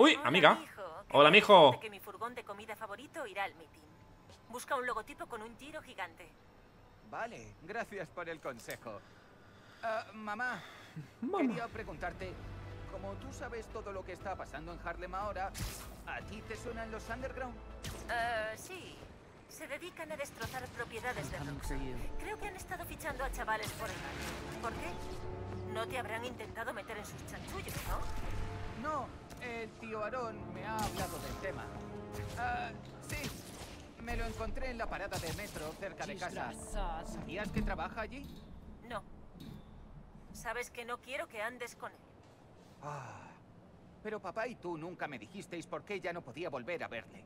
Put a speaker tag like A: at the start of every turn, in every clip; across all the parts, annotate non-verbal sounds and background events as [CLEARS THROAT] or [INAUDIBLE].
A: Uy,
B: Hola,
A: amiga.
B: mijo.
A: Hola, mijo.
B: que mi furgón de comida favorito irá al meeting. Busca un logotipo con un giro gigante.
C: Vale, gracias por el consejo. Ah, mamá,
A: Mamá.
C: quería preguntarte, como tú sabes todo lo que está pasando en Harlem ahora, ¿a ti te suenan los underground?
B: Eh, sí. Se dedican a destrozar propiedades de Roxanne. Creo que han estado fichando a chavales por el barrio. ¿Por qué? No te habrán intentado meter en sus chanchullos, ¿no?
C: No, el tío Aarón me ha hablado del tema. Ah, sí, me lo encontré en la parada de metro cerca de casa. ¿Sabías que trabaja allí?
B: No. Sabes que no quiero que andes con él.
C: Ah, pero papá y tú nunca me dijisteis por qué ya no podía volver a verle.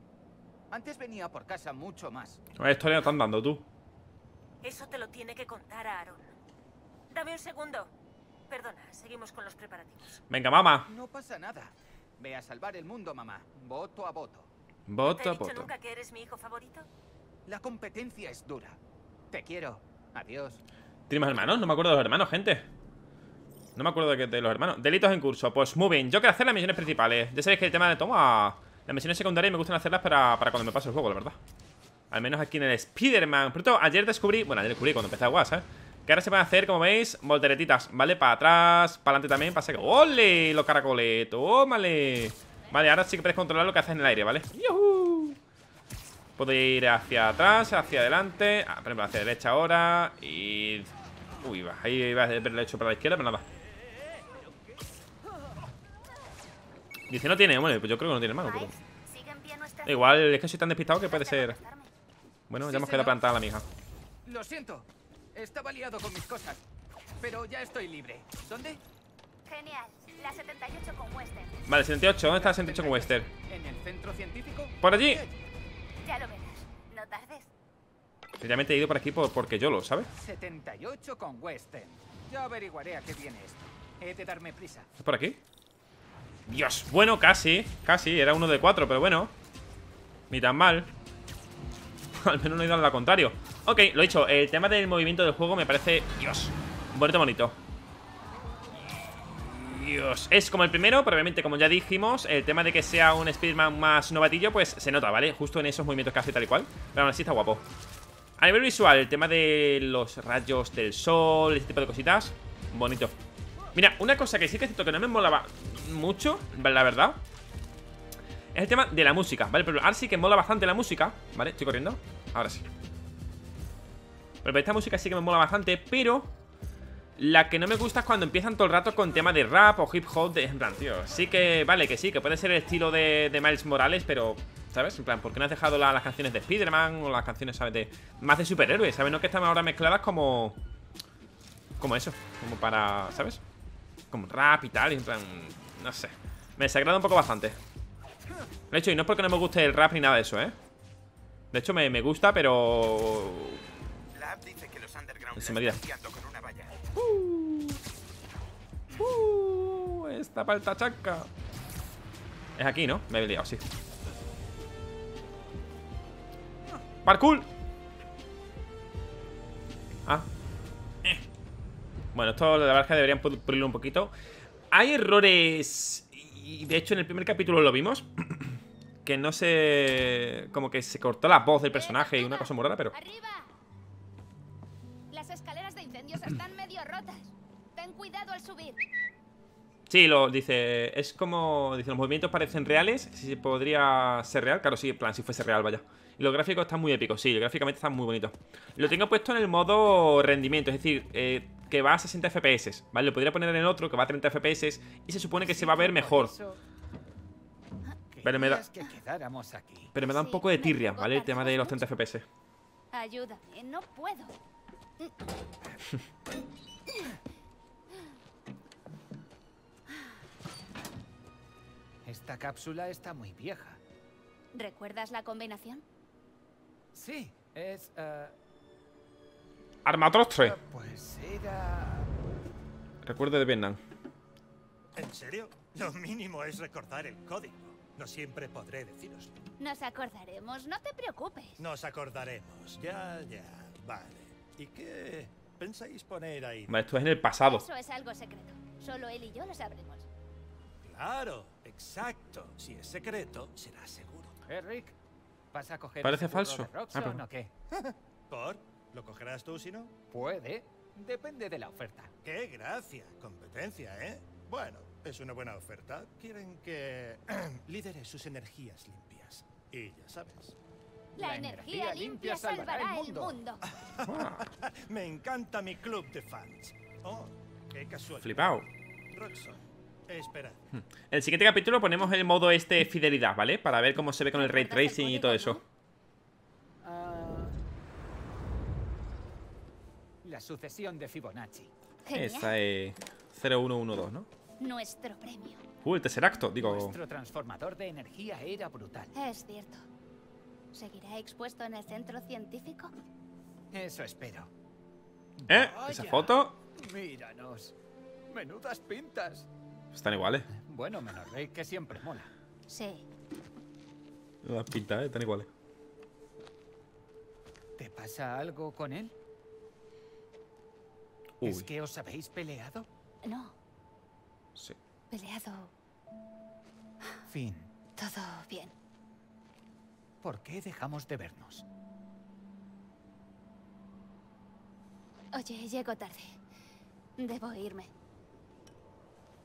C: Antes venía por casa mucho más.
A: ¿Qué historia están dando tú?
B: Eso te lo tiene que contar a Aaron. Dame un segundo. Perdona, seguimos con los preparativos.
A: Venga, mamá.
C: No pasa nada. Ve a salvar el mundo, mamá. Voto a voto.
B: ¿Te
A: Voto
B: he
A: a
B: dicho
A: voto.
B: nunca que eres mi hijo favorito?
C: La competencia es dura. Te quiero. Adiós.
A: ¿Tienes más hermanos? No me acuerdo de los hermanos, gente. No me acuerdo de, los hermanos. Delitos en curso. Pues muy bien. Yo quiero hacer las misiones principales. Ya sabéis que el tema de toma. Las misiones secundarias me gustan hacerlas para, para cuando me pase el juego, la verdad. Al menos aquí en el Spider-Man. Pronto, ayer descubrí. Bueno, ayer descubrí cuando empecé a jugar, ¿sabes? Que ahora se pueden hacer, como veis, volteretitas, ¿vale? Para atrás, para adelante también, para que. ¡Ole! Los caracoles, tómale. Vale, ahora sí que puedes controlar lo que haces en el aire, ¿vale? ¡Yuhu! Puedo ir hacia atrás, hacia adelante. Ah, por ejemplo, hacia derecha ahora. Y. Uy, va. Ahí iba a haberlo hecho para la izquierda, pero nada. Dice, no tiene. Bueno, pues yo creo que no tiene mano. pero-
D: Miles, ¿siguen bien nuestras
A: Igual es que soy tan despistado que puede ser. Bueno, ya hemos quedado plantada la mija.
C: Lo siento. Estaba liado con mis cosas. Pero ya estoy libre. ¿Dónde?
D: Genial. La 78 con Western.
A: Vale, 78. ¿Dónde está el 78 con Western?
C: ¿En el centro científico?
A: Por allí.
D: Ya lo verás. No tardes.
A: Literalmente he ido por aquí por- porque yo lo, ¿sabes?
C: 78 con Western. Ya averiguaré a qué viene esto. He de darme prisa.
A: ¿Es por aquí? Dios, bueno, casi Casi, era uno de cuatro, pero bueno Ni tan mal [LAUGHS] Al menos no he ido al contrario Ok, lo he dicho, el tema del movimiento del juego me parece, Dios, bonito, bonito. Dios, es como el primero, pero obviamente como ya dijimos El tema de que sea un Spider-Man más novatillo Pues se nota, ¿vale? Justo en esos movimientos hace tal y cual. Pero aún así está guapo. A nivel visual, el tema de los rayos del sol Este tipo de cositas Bonito. Mira, una cosa que sí que es cierto que no me molaba mucho, la verdad Es el tema de la música, ¿vale? Pero ahora sí que mola bastante la música ¿Vale? Estoy corriendo. Ahora sí Pero esta música sí que me mola bastante, pero La que no me gusta es cuando empiezan todo el rato con tema de rap o hip hop de, En plan, tío, sí que, vale, que sí, que puede ser el estilo de, Miles Morales Pero, ¿sabes? En plan, ¿por qué no has dejado la- las canciones de Spider-Man o las canciones, ¿sabes? De, más de superhéroes, ¿sabes? No que están ahora mezcladas como... Como eso, como para, ¿sabes? Como rap y tal, y en plan, no sé. Me desagrada un poco bastante. De hecho, y no es porque no me guste el rap ni nada de eso, ¿eh? De hecho, me gusta, pero...
E: valla.
A: Uh, esta palta chaca. Es aquí, ¿no? Me he liado, sí. ¡Parkour! Ah. Eh. Bueno, esto la verdad es que deberían pul- pulirlo un poquito. Hay errores. Y de hecho, en el primer capítulo lo vimos. [CLEARS THROAT] Que no sé. Como que se cortó la voz del personaje y una cosa muy rara, pero.
D: ¡Arriba! Están medio rotas. Ten cuidado al subir.
A: Sí, lo dice. Es como. Dice, los movimientos parecen reales. Si podría ser real. Claro, sí, en plan, si fuese real, vaya. Y los gráficos están muy épicos, sí, gráficamente están muy bonitos. Lo tengo puesto en el modo rendimiento, es decir, eh, que va a 60 FPS, ¿vale? Lo podría poner en el otro, que va a 30 FPS, y se supone que se va a ver mejor. Pero me da-. Pero me da un poco de tirria, ¿vale? El tema de los
D: ¿tardamos
A: 30 FPS.
D: Ayúdame, no puedo.
C: Esta cápsula está muy vieja.
D: ¿Recuerdas la combinación?
C: Sí, es... eh,
A: Armatrostre.
C: pues era...
A: Recuerdo de Vietnam.
F: ¿En serio? Lo mínimo es recordar el código. No siempre podré deciroslo.
D: Nos acordaremos, no te preocupes.
F: Nos acordaremos. Ya, ya. Vale. ¿Y qué pensáis poner ahí?
A: Esto es en el pasado.
D: Eso es algo secreto. Solo él y yo lo sabremos.
F: Claro, exacto. Si es secreto, será seguro.
C: ¿Eh, Rick? ¿Vas a coger
A: Parece falso. Ah,
C: Roxxon
A: pero-
C: o qué? [LAUGHS]
F: ¿Por? ¿Lo cogerás tú si no?
C: Puede. Depende de la oferta.
F: ¡Qué gracia! Competencia, ¿eh? Bueno, es una buena oferta. Quieren que [CLEARS THROAT] lidere sus energías limpias. Y ya sabes,
D: La, energía,
C: energía
D: limpia
C: limpia
D: salvará,
C: salvará el
D: el
C: mundo. [LAUGHS]
F: me encanta mi club de fans. Oh, qué casual.
A: Flipao.
F: Espera.
A: En el siguiente capítulo ponemos el modo este fidelidad, ¿vale? Para ver cómo se ve con el ray
D: ¿Recuerdas el
A: tracing y todo eso.
C: Ah, la sucesión de Fibonacci.
A: Esa es 0112, ¿no?
D: Nuestro premio.
A: Uh, el tercer acto, digo.
C: Nuestro transformador de energía era brutal.
D: Es cierto. ¿Seguirá expuesto en el centro científico?
C: Eso espero.
A: ¿Eh? ¿Esa
C: Vaya,
A: foto?
C: Míranos. Menudas pintas.
A: Están iguales.
C: Bueno, menos Rey que siempre mola.
D: Sí.
A: Las pintas, ¿eh? Están iguales.
C: ¿Te pasa algo con él?
A: Uy.
C: ¿Es que os habéis peleado?
D: No,
A: Sí.
D: peleado.
C: Fin.
D: Todo bien.
C: ¿Por qué dejamos de vernos?
D: Oye, llego tarde. Debo irme.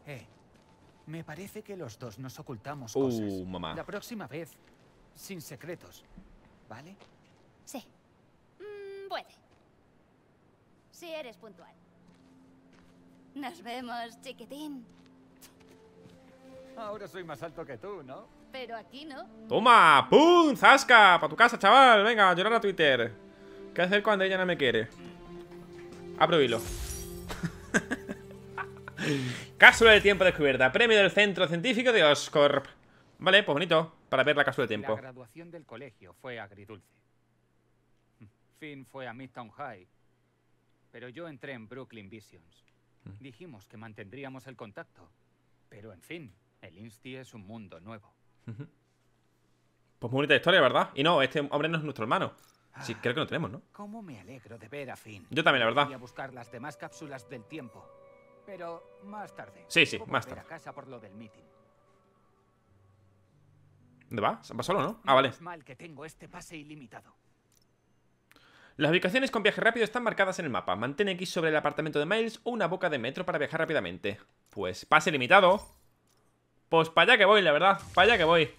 C: Eh, me parece que los dos nos ocultamos
A: Uh,
C: cosas.
A: mamá.
C: La próxima vez, sin secretos. ¿Vale?
D: Sí. Mm, puede. Si eres puntual. Nos vemos, chiquitín.
C: Ahora soy más alto que tú, ¿no?
D: Pero aquí no.
A: ¡Toma! ¡Pum! ¡Zasca! ¡Para tu casa, chaval! Venga, a llorar a Twitter. ¿Qué hacer cuando ella no me quiere? Abro hilo. [LAUGHS] cápsula del tiempo descubierta. Premio del Centro Científico de Oscorp. Vale, pues bonito. Para ver la cápsula del tiempo.
C: La graduación del colegio fue agridulce. Finn fue a Midtown High, pero yo entré en Brooklyn Visions.
A: Mm.
C: Dijimos que mantendríamos el contacto, pero en fin, el Insti es un mundo nuevo.
A: Pues muy bonita historia, ¿verdad? Y no, este hombre no es nuestro hermano. Sí, creo que no tenemos, ¿no?
C: ¿Cómo me alegro de ver a Finn?
A: Yo también, la verdad.
C: Voy a buscar las demás cápsulas del tiempo, pero más tarde.
A: Sí, sí, más tarde.
C: a casa por lo del meeting.
A: ¿Dónde va? ¿Va solo, no? Ah, vale.
C: Mal que tengo este pase ilimitado.
A: Las ubicaciones con viaje rápido están marcadas en el mapa. Mantén X sobre el apartamento de Miles o una boca de metro para viajar rápidamente. Pues pase limitado. Pues para allá que voy, la verdad. Para allá que voy.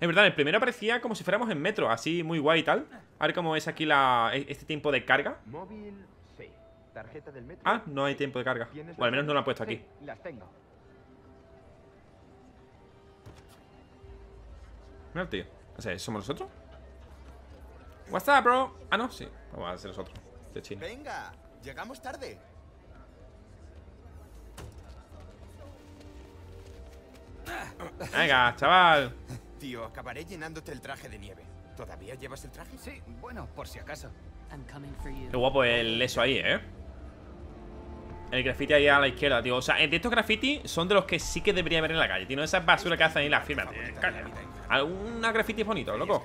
A: Es verdad, el primero parecía como si fuéramos en metro, así muy guay y tal. A ver cómo es aquí la, e- este tiempo de carga.
G: Móvil, sí. Tarjeta del metro.
A: Ah, no hay tiempo de carga. O al menos no lo han puesto aquí.
C: Sí, las tengo.
A: Mira el tío. O sea, ¿somos nosotros? What's up, bro? Ah, no, sí. Vamos a ser nosotros. De China.
E: Venga, llegamos tarde.
A: Venga, chaval.
E: Tío, acabaré llenándote el traje de nieve. ¿Todavía llevas el traje?
C: Sí, bueno, por si acaso.
A: Qué guapo el eso ahí, ¿eh? El graffiti ahí a la izquierda, tío. O sea, de estos graffiti son de los que sí que debería haber en la calle, tío. No esas basuras que hacen ahí las firmas, tío. Alguna graffiti es bonito, loco.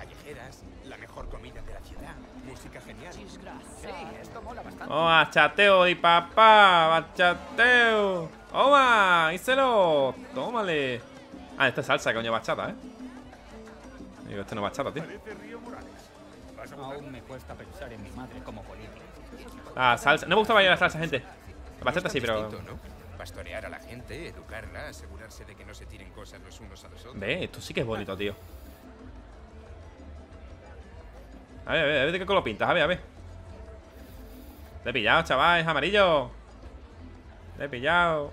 E: La mejor comida de la ciudad, música genial.
C: Sí, esto mola bastante.
A: Oh, de papá, bachateo. Toma, hícelo. Tómale. Ah, esta es salsa, coño, bachata, ¿eh? Digo, esto no es bachata, tío.
C: Aún me cuesta pensar en mi madre como política.
A: Ah, salsa. No me gusta bailar la salsa, gente. La bachata sí, pero...
E: Pastorear a la gente, educarla, asegurarse de que no se tiren cosas los unos a los otros.
A: Ve, esto sí que es bonito, tío. A ver, a ver, a ver de qué color pintas, a ver, a ver. Te he pillado, chaval, es amarillo. Te he pillado.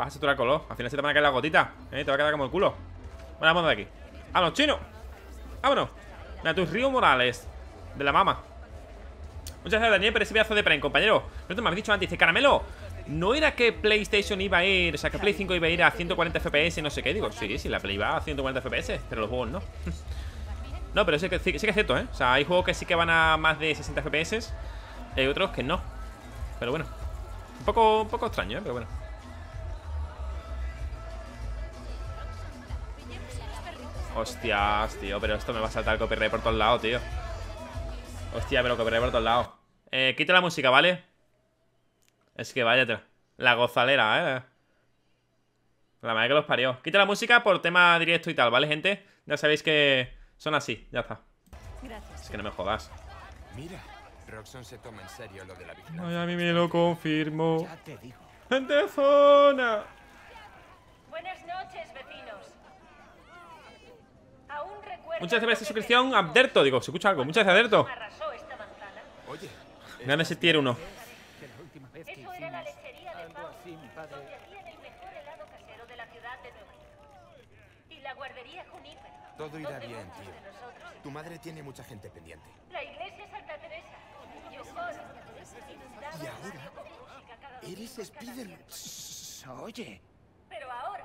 A: Vas a saturar color. Al final se te van a caer las gotitas. ¿eh? Te va a quedar como el culo. Bueno, vamos de aquí. ¡Vámonos, chino! ¡Vámonos! Mira, tu Río Morales. De la mama. Muchas gracias, Daniel, por ese pedazo de Prime, compañero. Te me has dicho antes, dice Caramelo. ¿No era que PlayStation iba a ir, o sea, que Play 5 iba a ir a 140 FPS no sé qué? Digo, sí, sí, la Play va a 140 FPS, pero los juegos no. [LAUGHS] no, pero sí que, sí, sí que es cierto, ¿eh? O sea, hay juegos que sí que van a más de 60 FPS y hay otros que no. Pero bueno. Un poco, un poco extraño, ¿eh? Pero bueno. Hostias, tío, pero esto me va a saltar el copyright por todos lados, tío. Hostia, pero copyright por todos lados. Eh, quita la música, ¿vale? Es que vaya La gozalera, ¿eh? La madre que los parió. Quita la música por tema directo y tal, ¿vale, gente? Ya sabéis que son así, ya está.
B: Gracias.
A: Es que no me jodas.
E: Mira, Roxon se toma en serio lo de la vigilancia.
A: Ay, a mí me lo confirmo.
C: Ya te digo.
A: ¡Gente zona!
B: Buenas noches, vecinos.
A: Muchas gracias suscripción. Abderto, digo, ¿se escucha algo? Muchas gracias, Abderto. Grande ese tier 1.
C: Que la última vez que
B: Eso era la lechería de
C: algo
B: Pau,
C: así, mi padre...
B: donde hacían el mejor helado casero de la ciudad de Nueva York. Y la guardería Junípero.
E: todo irá bien, tío. Tu madre tiene mucha gente pendiente.
B: La iglesia Santa Teresa. Yo
E: Y ahora, Eres.
C: Shh, Oye,
B: Pero ahora,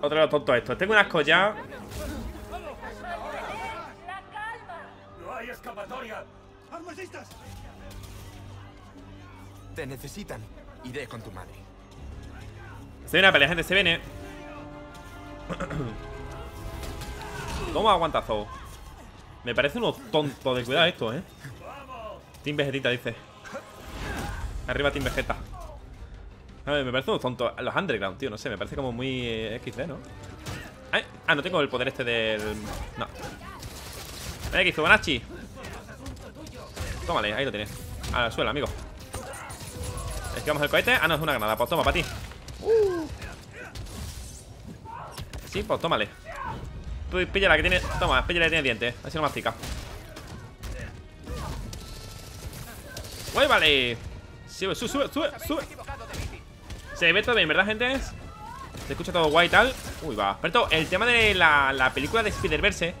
A: Otro de los tontos estos. Tengo unas collas.
F: ¡No.
E: Te necesitan. Iré con tu madre.
A: Se viene la pelea, gente, se viene. Toma aguantazo. Me parece unos tontos de cuidado esto, eh. Team Vegetita dice. Arriba Team Vegeta. Ver, me parece unos tontos. Los underground, tío, no sé, me parece como muy eh, XD, ¿no? Ah, no tengo el poder este del. No. Venga, aquí, Fibonacci. Tómale, ahí lo tienes. Al suelo, amigo. Esquivamos el cohete. Ah, no, es una granada. Pues toma, para ti. Sí, pues tómale. Tú pilla la que tiene. Toma, pilla la que tiene dientes. Así no mastica. ¡Uy, vale! Sube, sube, sube, sube, sube. Se ve todo bien, ¿verdad, gente? Se escucha todo guay y tal. Uy, va. Pero el tema de la, la película de Spider-Verse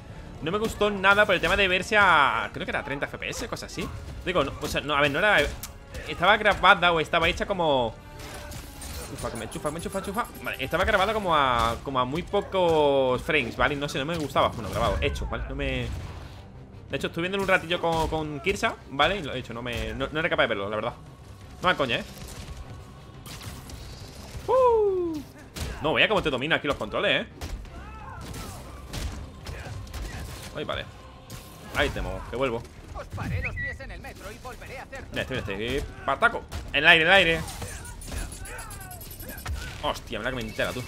A: no me gustó nada por el tema de verse a. Creo que era 30 FPS, cosas así. Digo, no, o sea, no, a ver, no era. Estaba grabada o estaba hecha como. Chufa, que me chufa, me chufa, chufa. Vale, estaba grabada como a. como a muy pocos frames, ¿vale? No sé, no me gustaba. Bueno, grabado, hecho, ¿vale? No me. De hecho, estuve viendo un ratillo con, con Kirsa, ¿vale? Y lo he hecho, no me. No, no era capaz de verlo, la verdad. No me coña, ¿eh? No, vea cómo te domina aquí los controles, ¿eh? Ay, vale Ahí te muevo, que vuelvo
C: Os paré los pies en el metro y volveré a hacerlo.
A: Mira, este, mira este Partaco En el aire, en el aire Hostia, mira que me entera, tú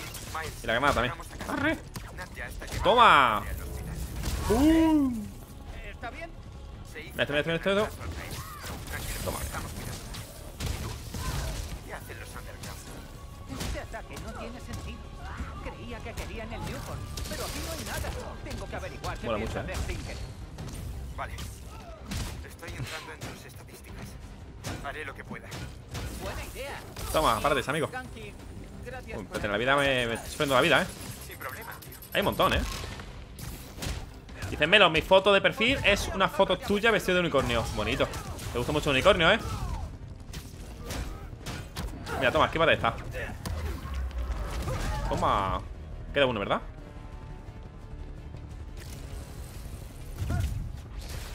A: Y la granada también Arre. Toma uh.
C: ¿Está bien?
A: Mira mira este, mira este, mira este. Toma
C: ataque no tiene sentido. Creía que querían el Newport, pero aquí no hay nada. Tengo que averiguar qué
A: Mola
C: piensa
A: mucho, ¿eh?
E: Vale. Estoy entrando en tus estadísticas. Haré lo que pueda.
C: Buena idea.
A: Toma, párate, amigo Uy,
C: por
A: espérate, la vida me, me estoy la vida, eh
E: Sin problema, tío.
A: Hay un montón, eh Dice Melo, mi foto de perfil es una foto tuya vestido de unicornio Bonito Te gusta mucho el unicornio, eh Mira, toma, esquívate esta Toma Queda uno, ¿verdad?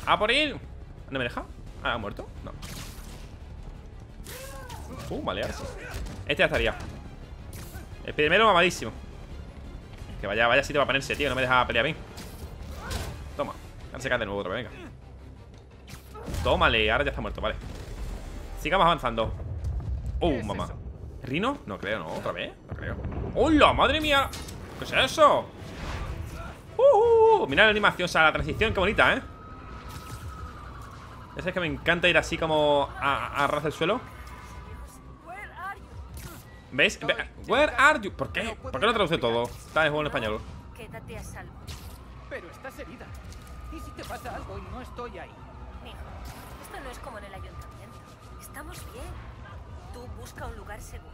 A: ¿A por ir? ¿No me deja? Ah, ¿ha muerto? No Uh, vale, ahora sí Este ya estaría El primero mamadísimo Que vaya, vaya sitio para ponerse, tío No me deja pelear bien Toma Ahora se cae de nuevo otra vez, venga Tómale, ahora ya está muerto, vale Sigamos avanzando Uh,
C: ¿Qué es
A: mamá? ¿Rino? No creo, ¿no? ¿Otra vez? No creo ¡Hola, madre mía! ¿Qué es eso? Uh, uh, uh. Mira la animación, o sea, la transición, qué bonita, ¿eh? Esa es que me encanta ir así como a, a ras del suelo
B: Where are you?
A: ¿Ves? Ve- Where are you? ¿Por qué? ¿Por qué no traduce todo? Está en juego en español
B: Quédate a salvo.
C: Pero estás herida. ¿Y si te pasa algo y no estoy ahí?
B: Mijo, esto no es como en el ayuntamiento. Estamos bien. Tú busca un lugar seguro,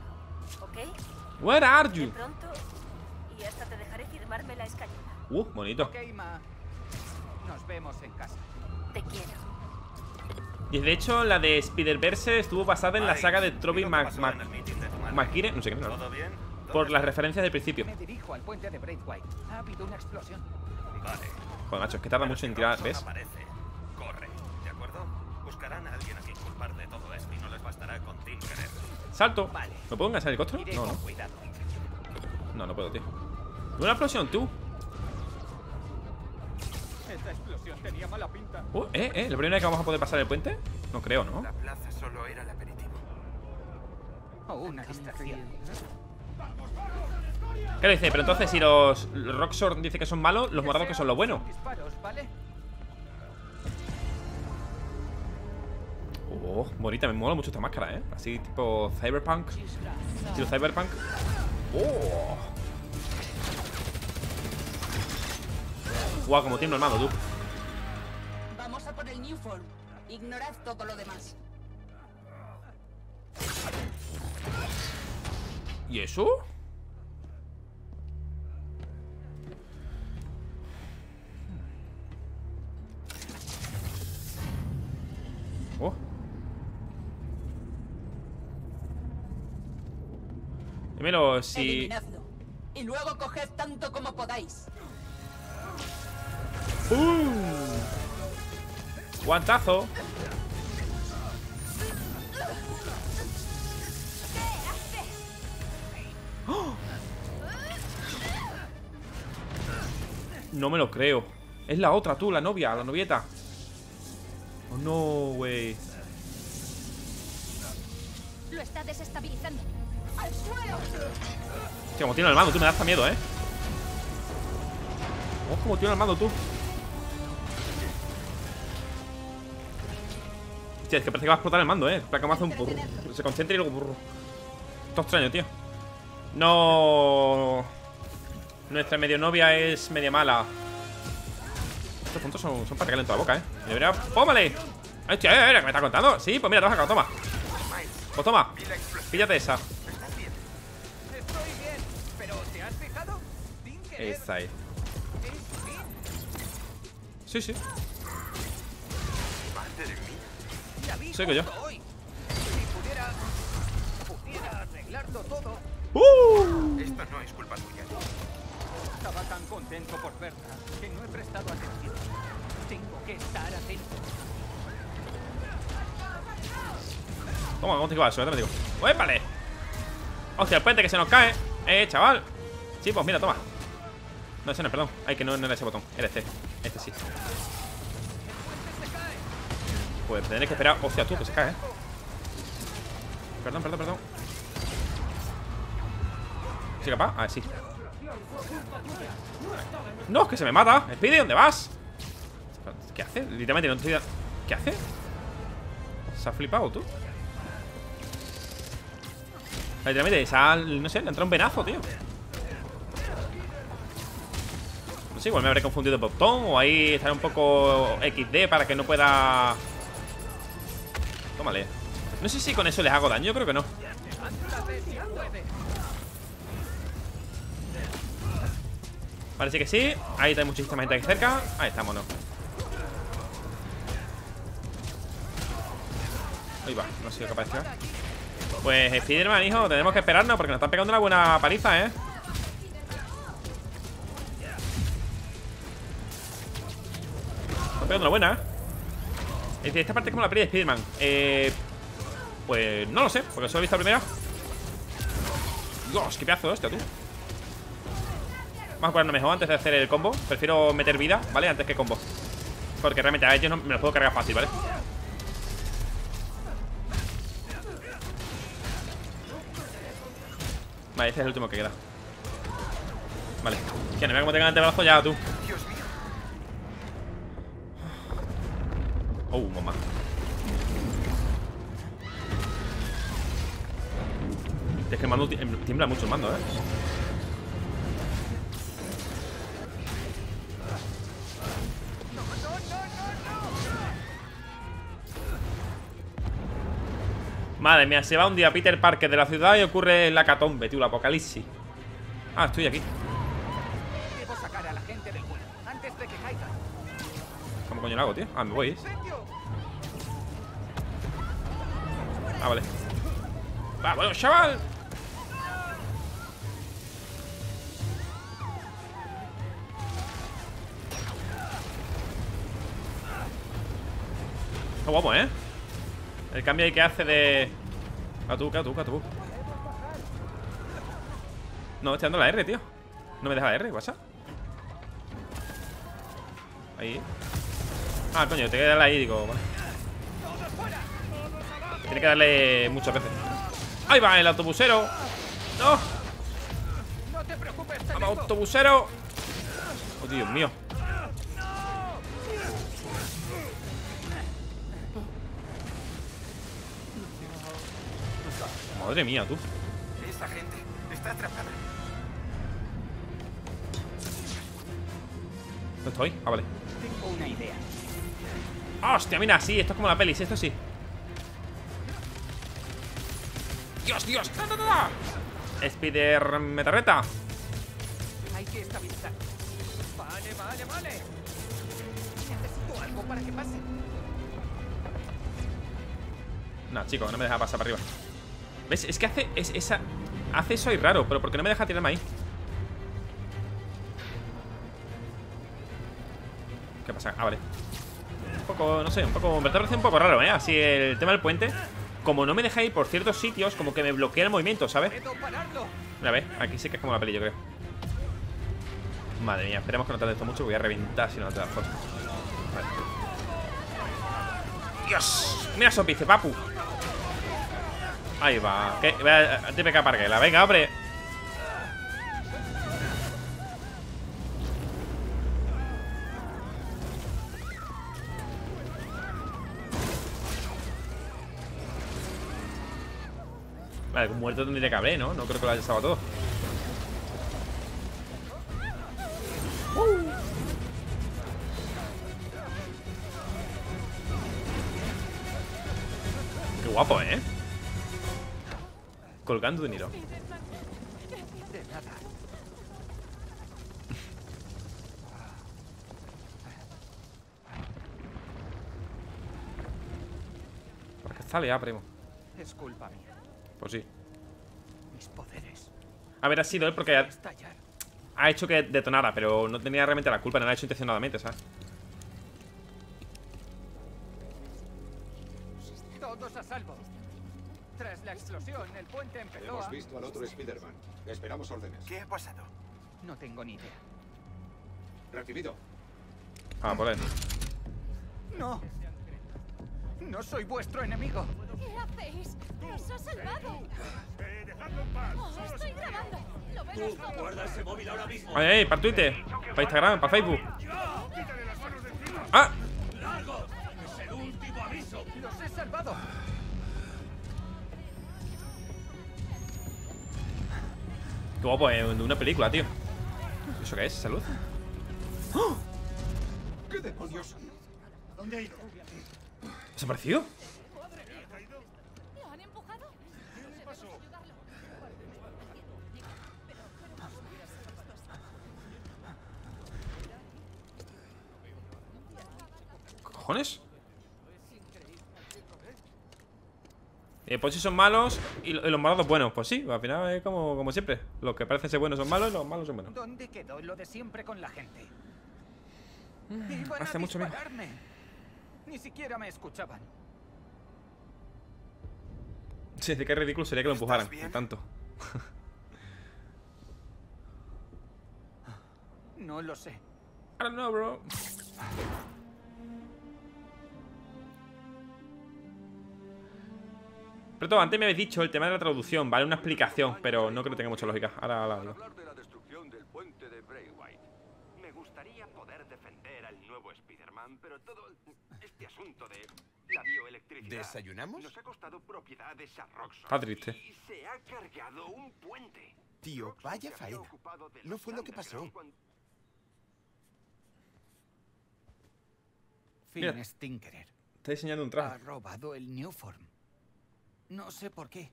B: ¿ok?
A: Where are
B: De
A: you?
B: pronto, y hasta te dejaré firmarme la escayola.
A: Uh, bonito
C: Ok, ma. Nos vemos en casa.
B: Te quiero.
A: Y de hecho la de Spider-Verse estuvo basada en la saga de. Mac- Makire, no sé qué, no.
E: ¿Todo bien?
A: Por las referencias del principio.
C: Me dirijo al puente de Braithwaite. Ha habido una explosión.
E: Vale.
A: Joder, macho, es que tarda mucho en tirar, ¿ves?
E: aparece. Corre, ¿de acuerdo? Buscarán a alguien a quien culpar de todo esto y no les bastará con Tim querer.
A: Salto.
C: Vale.
A: ¿Me puedo enganchar el helicóptero? No, no.
C: cuidado.
A: No, no puedo, tío. Una explosión, tú.
C: Esta explosión tenía mala pinta.
A: Uh, eh, eh. ¿La primera vez que vamos a poder pasar el puente? No creo, ¿no?
E: La plaza solo era el aperitivo.
C: O una distracción.
A: ¿Qué le dice? Pero entonces, si los los Roxor dice que son malos, los morados que son los buenos.
C: Disparos, ¿vale?
A: Oh, bonita, me mola mucho esta máscara, ¿eh? Así tipo Cyberpunk. Estilo Cyberpunk. Oh. Guau, como tiene el mando, tú.
H: Vamos a por el Newform. Ignorad todo lo demás.
A: ¿Y eso? Dímelo, si...
H: Eliminadlo. Y luego coged tanto como podáis.
A: ¡Uh! Guantazo. ¡Oh! [GASPS] No me lo creo. Es la otra, tú, la novia, la novieta. Oh, no, güey.
D: Lo está desestabilizando.
A: Hostia, como tiene el mando, tú me das hasta miedo, ¿eh? Oh, como tiene el mando, tú. Hostia, es que parece que va a explotar el mando, ¿eh? Me hace un... brrr, Se concentra y luego... brrr. Esto extraño, tío. No... Nuestra medio novia es media mala. Estos puntos son, para que toda la boca, ¿eh? Debería... ¡Pómale! ¡Ay, hostia, eh, eh, me está contando! Sí, pues mira, te vas toma. Pues toma. Píllate esa. Esa ahí. Sí, sí. Que yo.
C: justo hoy. Si pudiera... Pudiera arreglarlo todo.
A: ¡Uh!
E: Esto no es culpa tuya.
C: Estaba tan contento por verla que no he prestado atención. Tengo que estar atento.
A: Toma, ¿cómo te va? Suéltame, digo. ¡Uépale! Hostia, el puente que se nos cae. Eh, chaval. Sí, pues mira, toma. No, ese no, perdón. Ay, que no, no era ese botón. Era este. Este sí. Pues tendré que esperar. Hostia, tú, que se cae, eh. Perdón, perdón, perdón. ¿Soy capaz? Ah, sí. No, es que se me mata. Speedy, ¿dónde vas? ¿Qué hace? Literalmente no estoy... ¿Qué hace? ¿Se ha flipado tú? Literalmente, se ha, no sé, le ha entrado un venazo, tío No igual me habré confundido botón O ahí estará un poco XD para que no pueda... Tómale No sé si con eso les hago daño, yo creo que no. Parece que sí Ahí hay muchísima gente aquí cerca Ahí estamos, ¿no? Ahí va, no he sido capaz de Pues Spiderman, hijo, tenemos que esperarnos Porque nos están pegando una buena paliza, ¿eh? Pegando una buena, esta parte es como la peli de Spiderman. Eh... Pues no lo sé, porque solo he visto la primera. Dios, qué pedazo hostia, tú. Vamos a curarnos mejor antes de hacer el combo. Prefiero meter vida, ¿vale? Antes que combo. Porque realmente a ellos no me los puedo cargar fácil, ¿vale? Vale, este es el último que queda. Vale. Que no vea como tenga antebrazo ya, tú
E: Dios mío.
A: Oh, mamá Es que el mando ti- em, tiembla mucho el mando, ¿eh? Madre mía, se va un día Peter Parker de la ciudad y ocurre la catombe, tío, el apocalipsis. Ah, estoy aquí. Coño lo hago, tío? Ah, me voy. Ah, vale. ¡Vámonos, bueno, chaval! Está guapo, ¿eh? El cambio ahí que hace de... Catu, catu, catu No, estoy dando la R, tío No me deja la R, WhatsApp Ahí Ah, coño, tengo que darle ahí, digo, vale. Tiene que darle muchas veces. Ahí va el autobusero. No.
C: Te te
A: Vamos, autobusero. Oh, Dios mío. Madre mía, tú.
E: Esa gente está atrapada.
A: ¿Dónde estoy? Ah, vale.
C: Tengo una idea.
A: Hostia, mira, sí, esto es como la peli, sí, esto sí Dios, Dios ¡Ta, ta, ta, ta! Spider metarreta
C: Hay que estabilizar. Vale, vale, vale. Necesito algo para que pase.
A: No, chicos, no me deja pasar para arriba ¿Ves? Es que hace es, esa Hace eso ahí raro, pero ¿por qué no me deja tirarme ahí? ¿Qué pasa? Ah, vale poco, no sé, un poco Me parece un poco raro, ¿eh? Así el tema del puente Como no me deja ir por ciertos sitios Como que me bloquea el movimiento, ¿sabes? Mira, ve, aquí sí que es como la peli, yo creo Madre mía, esperemos que no tarde esto mucho Voy a reventar si no te das foto Vale. Dios, mira Sopice, papu Ahí va, ¿qué? Vea, TPK Parguela, venga, hombre Muerto tendría que haber, ¿no? No creo que lo haya estado todo Qué guapo, ¿eh? Colgando de Niro
C: De nada.
A: ¿Para qué sale ya, primo?
C: Es culpa mía.
A: A ver, ha sido él porque ha, ha hecho que detonara Pero no tenía realmente la culpa, no lo ha hecho intencionadamente, ¿sabes?
C: Todos a salvo. Tras la explosión, el puente empezó
I: Hemos
C: a...
I: visto al otro Spider-Man. Esperamos órdenes.
E: ¿Qué ha pasado?
C: No tengo ni idea.
I: Recibido.
A: Ah, por él
C: ¡No! ¡No soy vuestro enemigo!
D: ¿Qué hacéis? ¡Nos ha salvado! Oh, estoy grabando. Lo vemos todo.
A: Ay, ay, para Twitter Para Instagram, para Facebook ¡Ah!
C: ¡Los he salvado!
A: Qué guapo, eh, de una película, tío ¿Eso qué es? ¿Salud?
I: ¿Qué demonios?
A: ¿Desaparecido?
D: ¿Lo han
A: ¿Qué cojones? Eh, pues si son malos y, lo- y los malos buenos Pues sí, al final es como, como siempre Los que parecen ser buenos son malos y los malos son buenos
C: ¿Dónde quedó lo de siempre con la gente?
A: Mm, hace mucho miedo.
C: Ni siquiera me escuchaban.
A: Sí, de qué ridículo sería que lo empujaran. Tanto [LAUGHS]
C: No lo sé.
A: I don't know, bro Pero todo, antes me habéis dicho el tema de la traducción Vale, una explicación, pero no creo que tenga mucha lógica Ahora la digo
J: hablar de la destrucción del puente de Braithwaite.
E: Me gustaría poder defender al pero todo este asunto de la bioelectricidad
J: ¿Desayunamos?
E: nos ha costado propiedades a Roxxon.
A: Está triste.
E: Y se ha cargado un puente.
J: Tío,
E: Roxxon
J: vaya faena. No fue lo que pasó.
E: Cuando-.
C: Finn Stinkerer
A: Está diseñando un
C: ha
A: traje
C: robado el Newform. No sé por qué.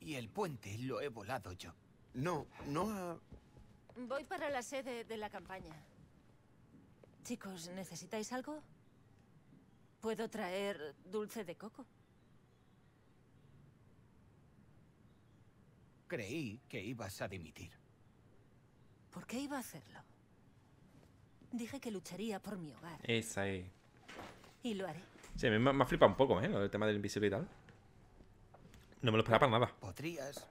C: Y el puente lo he volado yo.
J: No, no ha...
B: Voy para la sede de la campaña. Chicos, ¿necesitáis algo? ¿Puedo traer dulce de coco?
C: Creí que ibas a dimitir.
B: ¿Por qué iba a hacerlo? Dije que lucharía por mi hogar.
A: Esa ahí
B: Y lo haré.
A: Sí, me, me ha flipado un poco, ¿eh? Lo del tema del invisible y tal. No me lo esperaba para nada.
C: Podrías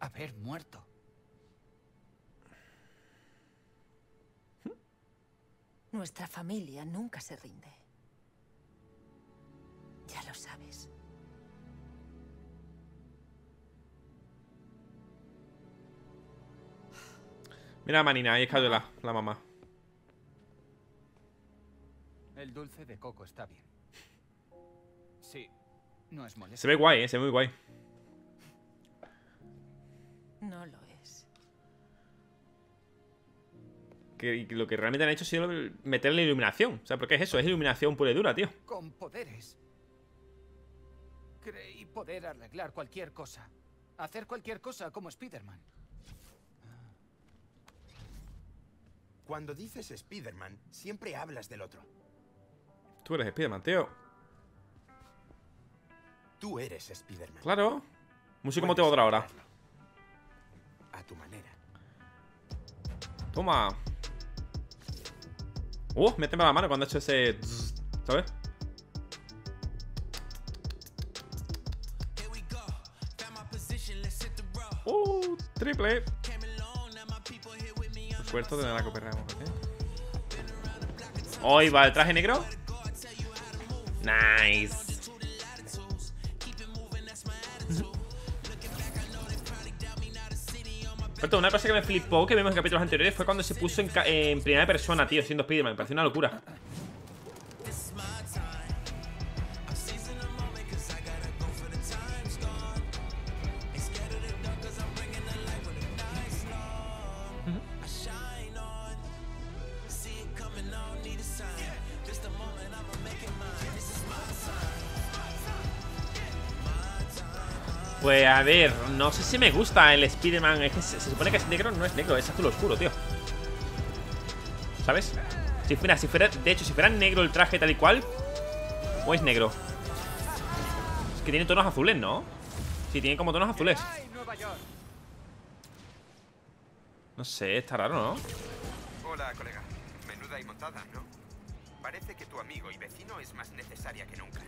C: haber muerto.
B: Nuestra familia nunca se rinde. Ya lo sabes.
A: Mira, Manina, ahí es Cayola, la mamá.
C: El dulce de coco está bien. Sí, no es molesto.
A: Se ve guay, ¿eh? Se ve muy guay.
B: No lo
A: Que, lo que realmente han hecho ha sido meterle iluminación. O sea, porque es eso, es iluminación pura y dura, tío.
C: Con poderes. Creí poder arreglar cualquier cosa. Hacer cualquier cosa como Spider-Man.
J: Cuando dices Spider-Man, siempre hablas del otro.
A: Tú eres Spider-Man, tío.
J: Tú eres Spider-Man.
A: Claro. Música motivadora ahora.
J: A tu manera.
A: Toma. Uh, méteme la mano cuando he hecho ese... ¿Sabes? Uh, triple. Puerto de la cooperamos, ¿eh? Hoy va el traje negro. Nice. Una cosa que me flipó que vimos en capítulos anteriores fue cuando se puso en, en primera persona, tío, siendo Spiderman. Me pareció una locura. Pues a ver, no sé si me gusta el Spider-Man Es que se, supone que es negro, no es negro, es azul oscuro, tío ¿Sabes? Si fuera, si fuera, de hecho, si fuera negro el traje tal y cual O es negro Es que tiene tonos azules, ¿no? Sí, tiene como tonos azules No sé, está raro, ¿no?
J: Hola, colega Menuda y montada, ¿no? Parece que tu amigo y vecino es más necesaria que nunca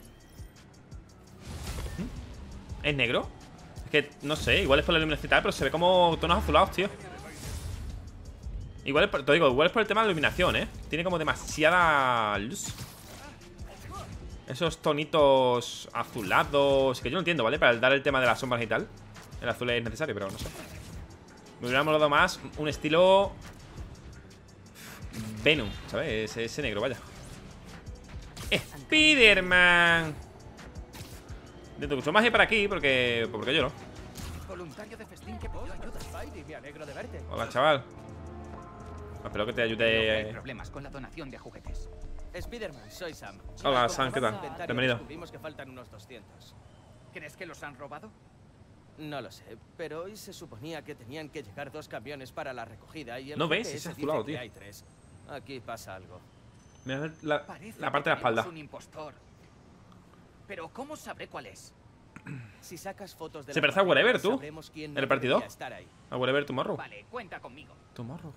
A: ¿Es negro? No sé, igual es por la iluminación pero se ve como tonos azulados, tío Igual es por, te digo, igual es por el tema de la iluminación, ¿eh? Tiene como demasiada luz Esos tonitos azulados Que yo no entiendo, ¿vale? Para dar el tema de las sombras y tal El azul es necesario, pero no sé Me hubiera molado más un estilo Venom, ¿sabes? Ese, negro, vaya Spiderman Intento mucho más ir para aquí porque. porque yo no.
C: Voluntario de festín que pidió ayuda, Spidey. Me alegro de verte.
A: Hola, chaval. Espero que te ayude.
C: No hay problemas con la donación de juguetes.
K: Spiderman, soy Sam.
A: Hola, Sam, ¿qué tal? Bienvenido.
K: Descubrimos que faltan unos 200.
C: ¿Crees que los han robado?
K: No lo sé, pero hoy se suponía que tenían que llegar dos camiones para la recogida y el
A: ¿No ves? Es azulado, tío.
K: Hay tres. Aquí pasa algo.
A: Mira la, la parte de la espalda.
C: un impostor. Pero ¿cómo sabré cuál es?
K: Si sacas fotos de
A: ¿Se parece a Whatever, tú? ¿En el partido? ¿A Whatever Tomorrow?
C: Vale, cuenta conmigo.
A: Tomorrow.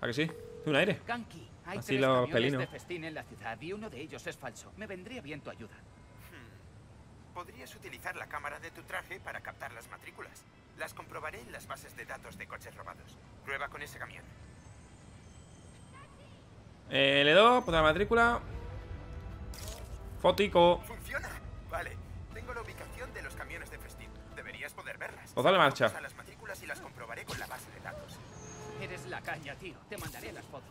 A: ¿A que sí? Tiene un aire.
C: Kanki, hay
A: Así los pelinos.
C: de festín en la ciudad y uno de ellos es falso. Me vendría bien tu ayuda.
J: Hmm. Podrías utilizar la cámara de tu traje para captar las matrículas. Las comprobaré en las bases de datos de coches robados. Prueba con ese camión.
A: Eh, le doy, poner la matrícula. Fotico.
J: Funciona. Vale. Verlas.
A: Pues dale marcha.
J: A las matrículas y las comprobaré con la base de datos.
C: Eres la caña, tío. Te mandaré las fotos.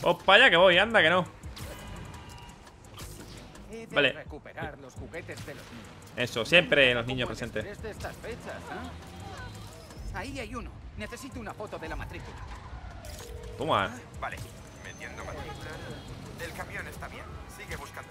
A: Pues para allá que voy, anda que no. Vale.
C: recuperar los juguetes de los niños.
A: Eso, siempre los niños presentes.
C: De estas fechas, ¿eh? Ahí hay uno. Necesito una foto de la matrícula.
A: Toma.
J: Vale. Metiendo matrícula. El camión está bien. Sigue buscando.